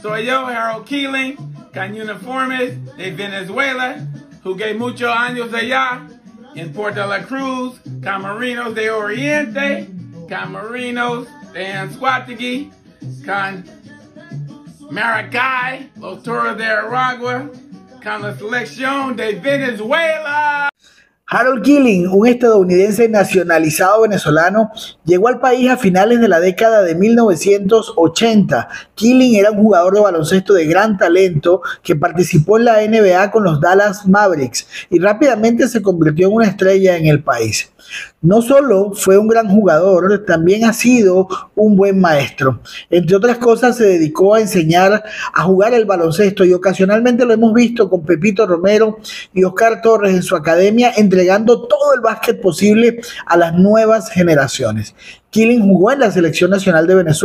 Soy yo, Harold Keeling, con uniformes de Venezuela, jugué muchos años allá en Puerto La Cruz, Camarinos de Oriente, Camarinos de Anzuategui, con Maracay, los Toros de Aragua, con la selección de Venezuela. Harold Killing, un estadounidense nacionalizado venezolano, llegó al país a finales de la década de 1980. Killing era un jugador de baloncesto de gran talento que participó en la NBA con los Dallas Mavericks y rápidamente se convirtió en una estrella en el país. No solo fue un gran jugador, también ha sido un buen maestro. Entre otras cosas, se dedicó a enseñar a jugar el baloncesto y ocasionalmente lo hemos visto con Pepito Romero y Oscar Torres en su academia, entregando todo el básquet posible a las nuevas generaciones. Killing jugó en la selección nacional de Venezuela.